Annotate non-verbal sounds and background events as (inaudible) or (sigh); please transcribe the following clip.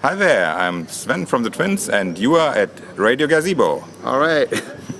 Hi there, I'm Sven from the Twins and you are at Radio Gazebo. All right. (laughs)